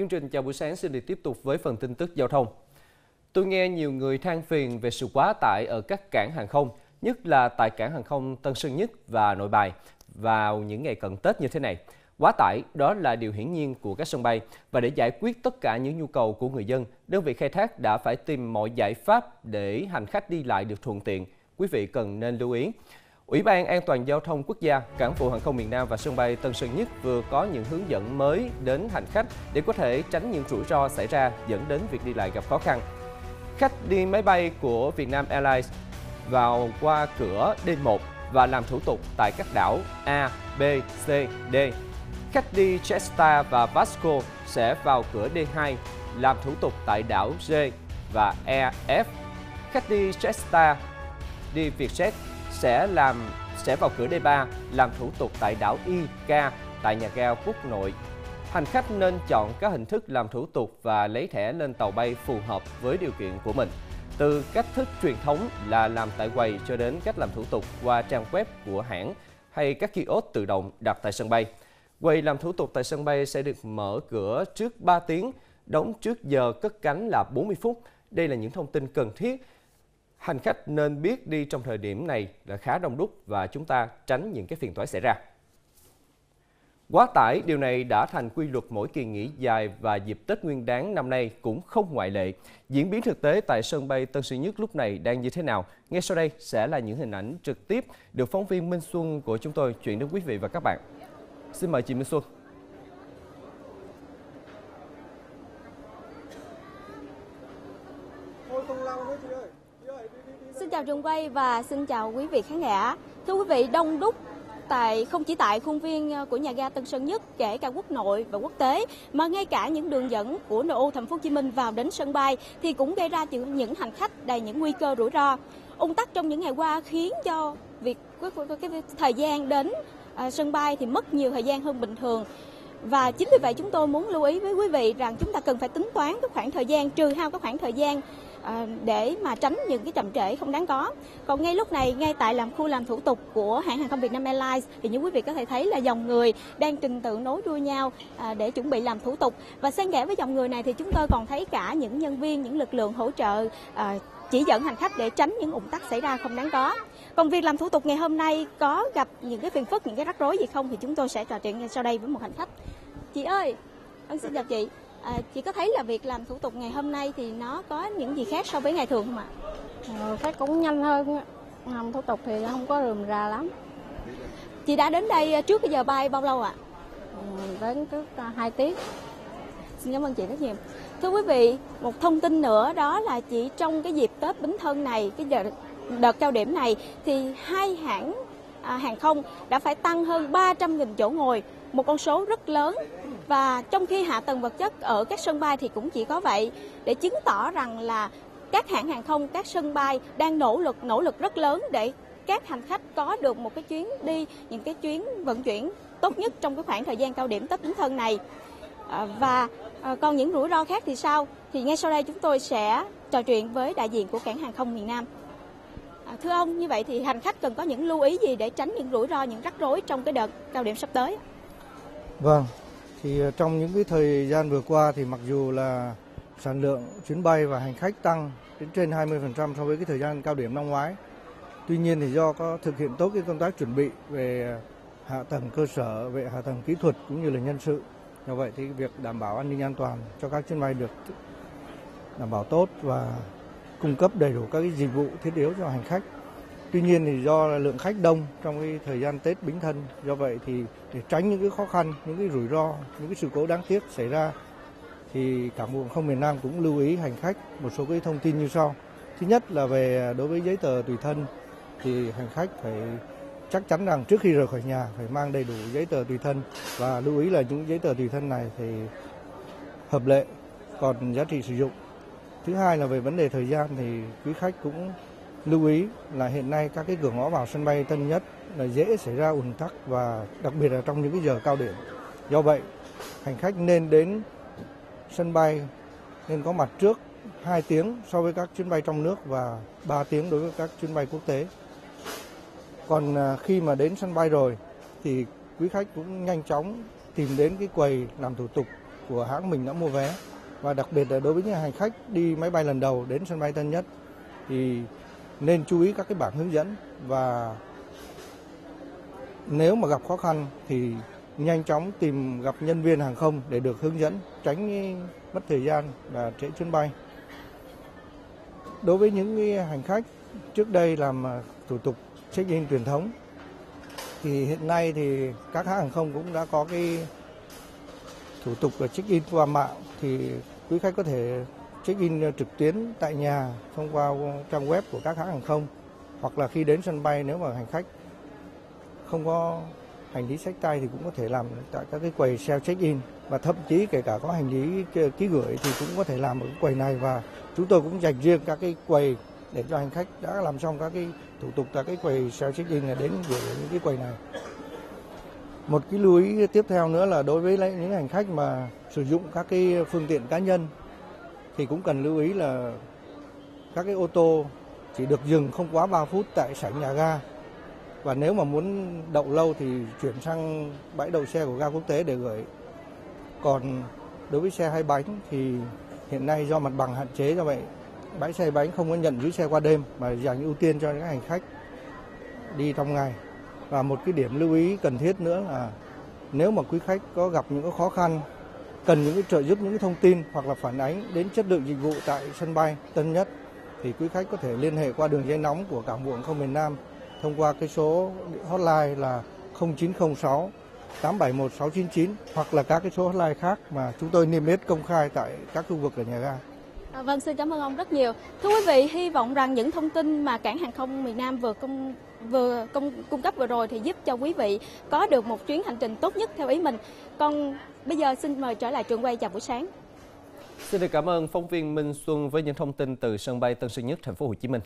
Chương trình chào buổi sáng xin được tiếp tục với phần tin tức giao thông. Tôi nghe nhiều người than phiền về sự quá tải ở các cảng hàng không, nhất là tại cảng hàng không Tân Sơn Nhất và Nội Bài vào những ngày cận Tết như thế này. Quá tải đó là điều hiển nhiên của các sân bay và để giải quyết tất cả những nhu cầu của người dân, đơn vị khai thác đã phải tìm mọi giải pháp để hành khách đi lại được thuận tiện. Quý vị cần nên lưu ý. Ủy ban An toàn Giao thông Quốc gia, Cảng vụ Hàng không miền Nam và sân bay Tân Sơn Nhất vừa có những hướng dẫn mới đến hành khách để có thể tránh những rủi ro xảy ra dẫn đến việc đi lại gặp khó khăn. Khách đi máy bay của Vietnam Airlines vào qua cửa D1 và làm thủ tục tại các đảo A, B, C, D. Khách đi Jetstar và Vasco sẽ vào cửa D2 làm thủ tục tại đảo G và E, F. Khách đi Jetstar đi Vietjet sẽ làm sẽ vào cửa D3 làm thủ tục tại đảo Y, tại nhà ga Quốc Nội. Hành khách nên chọn các hình thức làm thủ tục và lấy thẻ lên tàu bay phù hợp với điều kiện của mình. Từ cách thức truyền thống là làm tại quầy cho đến cách làm thủ tục qua trang web của hãng hay các kiosk tự động đặt tại sân bay. Quầy làm thủ tục tại sân bay sẽ được mở cửa trước 3 tiếng, đóng trước giờ cất cánh là 40 phút. Đây là những thông tin cần thiết hành khách nên biết đi trong thời điểm này là khá đông đúc và chúng ta tránh những cái phiền toái xảy ra. Quá tải, điều này đã thành quy luật mỗi kỳ nghỉ dài và dịp Tết Nguyên đán năm nay cũng không ngoại lệ. Diễn biến thực tế tại sân bay Tân Sơn Nhất lúc này đang như thế nào? Ngay sau đây sẽ là những hình ảnh trực tiếp được phóng viên Minh Xuân của chúng tôi chuyển đến quý vị và các bạn. Xin mời chị Minh Xuân. Xin chào trường quay và xin chào quý vị khán giả. Thưa quý vị, đông đúc tại không chỉ tại khuôn viên ờ, của nhà ga Tân Sơn Nhất, kể cả quốc nội và quốc tế, mà ngay cả những đường dẫn của nội ô Thành phố Hồ Chí Minh vào đến sân bay thì cũng gây ra những hành khách đầy những nguy cơ rủi ro. Ung tắc trong những ngày qua khiến cho việc cái thời gian đến à, sân bay thì mất nhiều thời gian hơn bình thường. Và chính vì vậy chúng tôi muốn lưu ý với quý vị rằng chúng ta cần phải tính toán cái khoảng thời gian trừ hao các khoảng thời gian Ờ, để mà tránh những cái chậm trễ không đáng có. Còn ngay lúc này, ngay tại làm khu làm thủ tục của hãng hàng không Việt Nam Airlines thì như quý vị có thể thấy là dòng người đang trình tự nối đuôi nhau ờ, để chuẩn bị làm thủ tục và xen kẽ với dòng người này thì chúng tôi còn thấy cả những nhân viên, những lực lượng hỗ trợ ờ, chỉ dẫn hành khách để tránh những ủng tắc xảy ra không đáng có. Còn việc làm thủ tục ngày hôm nay có gặp những cái phiền phức, những cái rắc rối gì không thì chúng tôi sẽ trò chuyện ngay sau đây với một hành khách. Chị ơi, con xin chào chị. À, chị có thấy là việc làm thủ tục ngày hôm nay thì nó có những gì khác so với ngày thường không ạ? Ờ, khác cũng nhanh hơn, làm thủ tục thì không có rườm rà lắm. Chị đã đến đây trước cái giờ bay bao lâu ạ? Ừ, đến trước 2 à, tiếng. Xin cảm ơn chị rất nhiều. Thưa quý vị, một thông tin nữa đó là chỉ trong cái dịp Tết Bính Thân này, cái đợt, đợt cao điểm này thì hai hãng à, hàng không đã phải tăng hơn 300.000 chỗ ngồi, một con số rất lớn và trong khi hạ tầng vật chất ở các sân bay thì cũng chỉ có vậy để chứng tỏ rằng là các hãng hàng không, các sân bay đang nỗ lực nỗ lực rất lớn để các hành khách có được một cái chuyến đi, những cái chuyến vận chuyển tốt nhất trong cái khoảng thời gian cao điểm Tết Bính Thân này. À, và à, còn những rủi ro khác thì sao? Thì ngay sau đây chúng tôi sẽ trò chuyện với đại diện của cảng hàng không miền Nam. À, thưa ông, như vậy thì hành khách cần có những lưu ý gì để tránh những rủi ro, những rắc rối trong cái đợt cao điểm sắp tới? Vâng, thì ờ, trong những cái thời gian vừa qua thì mặc dù là sản lượng chuyến bay và hành khách tăng đến trên 20% so với cái thời gian cao điểm năm ngoái. Tuy nhiên thì do có thực hiện tốt cái công tác chuẩn bị về hạ tầng cơ sở, về hạ tầng kỹ thuật cũng như là nhân sự. Do vậy thì việc đảm bảo an ninh an toàn cho các chuyến bay được đảm bảo tốt và cung cấp đầy đủ các cái dịch vụ thiết yếu cho hành khách Tuy nhiên thì do lượng khách đông trong cái thời gian Tết Bính Thân, do vậy thì để tránh những cái khó khăn, những cái rủi ro, những cái sự cố đáng tiếc xảy ra thì Cảng vụ không miền Nam cũng lưu ý hành khách một số cái thông tin như sau. Thứ nhất là về à, đối với giấy tờ tùy thân thì hành khách phải chắc chắn rằng trước khi rời khỏi nhà phải mang đầy đủ giấy tờ tùy thân và lưu ý là những giấy tờ tùy thân này thì hợp lệ còn giá trị sử dụng. Thứ hai là về vấn đề thời gian thì quý khách cũng lưu ý là hiện nay các cái cửa ngõ vào sân bay Tân Nhất là dễ xảy ra ùn tắc và đặc biệt là trong những cái giờ cao điểm. Do vậy, hành khách nên đến sân bay nên có mặt trước 2 tiếng so với các chuyến bay trong nước và 3 tiếng đối với các chuyến bay quốc tế. Còn à, khi mà đến sân bay rồi thì quý khách cũng nhanh chóng tìm đến cái quầy làm thủ tục của hãng mình đã mua vé và đặc biệt là đối với những hành khách đi máy bay lần đầu đến sân bay Tân Nhất thì nên chú ý các cái bảng hướng dẫn và nếu mà gặp khó khăn thì nhanh chóng tìm gặp nhân viên hàng không để được hướng dẫn, tránh mất thời gian và trễ chuyến bay. Đối với những hành khách trước đây làm à, thủ tục check-in truyền thống, thì hiện nay thì các hãng hàng không cũng đã có cái thủ tục check-in qua mạng, thì quý khách có thể check-in ờ, trực tuyến tại nhà thông qua trang web của các hãng hàng không, hoặc là khi đến sân bay nếu mà hành khách không có hành lý sách tay thì cũng có thể làm tại các cái quầy self check-in và thậm chí kể cả có hành lý ký gửi thì cũng có thể làm ở cái quầy này và chúng tôi cũng dành riêng các cái quầy để cho hành khách đã làm xong các cái thủ tục tại cái quầy self check-in là đến gửi những cái quầy này. Một cái lưu ý tiếp theo nữa là đối với những hành khách mà sử dụng các cái phương tiện cá nhân thì cũng cần lưu ý là các cái ô tô chỉ được dừng không quá 3 phút tại sảnh nhà ga và nếu mà muốn đậu lâu thì chuyển sang bãi đậu xe của ga quốc tế để gửi. Còn đối với xe hai bánh thì hiện nay do mặt bằng hạn chế do vậy, bãi xe bánh không có nhận giữ xe qua đêm mà dành ưu tiên cho những hành khách đi trong ngày. Và một cái điểm lưu ý cần thiết nữa là nếu mà quý khách có gặp những khó khăn cần những cái trợ giúp những cái thông tin hoặc là phản ánh đến chất lượng dịch vụ tại sân bay Tân Nhất thì quý khách có thể liên hệ qua đường dây nóng của cảng vụ hàng không miền Nam thông qua cái số hotline là 0906 871 699 hoặc là các cái số hotline khác mà chúng tôi niêm yết công khai tại các khu vực ở nhà ga. À, vâng, xin cảm ơn ông rất nhiều. Thưa quý vị, hy vọng rằng những thông tin mà cảng hàng không miền Nam vừa công vừa cung, cung cấp vừa rồi thì giúp cho quý vị có được một chuyến hành trình tốt nhất theo ý mình. Còn bây giờ xin mời trở lại trường quay chào buổi sáng. Xin được cảm ơn phóng viên Minh Xuân với những thông tin từ sân bay Tân Sơn Nhất, thành phố Hồ Chí Minh.